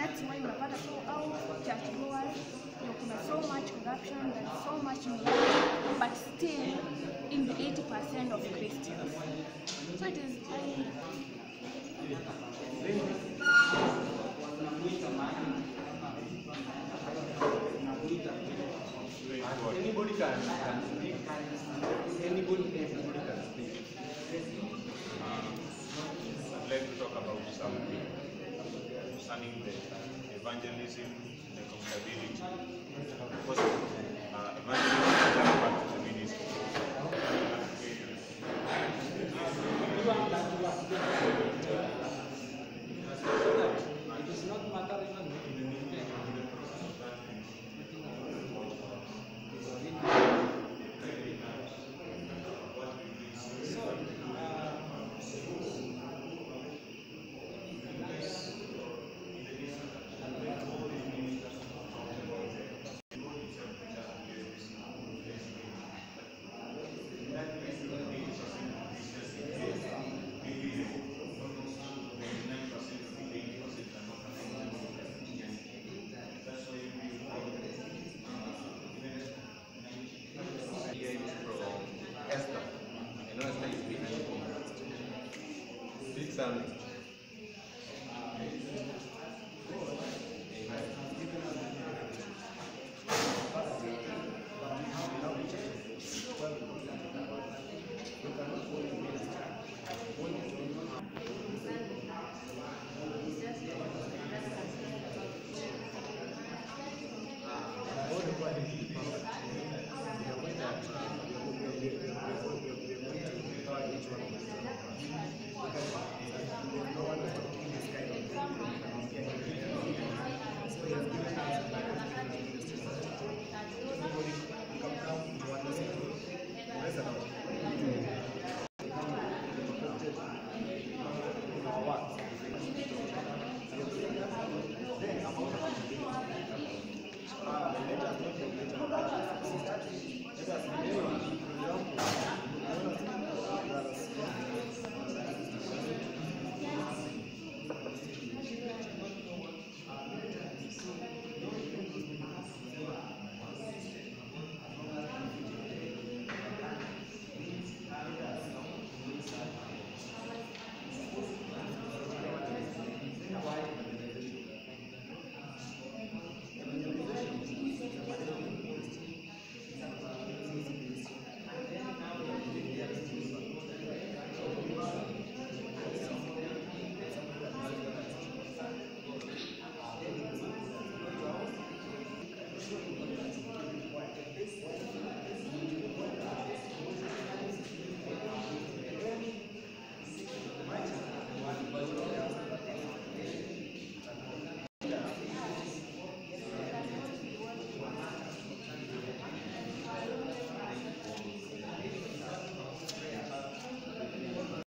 and that's why unapata so au church goers ndio kuna so much corruption there's so much injustice but still in the 80% of Christians. So it is Anybody can, can evangelism, the accountability. Because uh, evangelism is part of the ministry. family.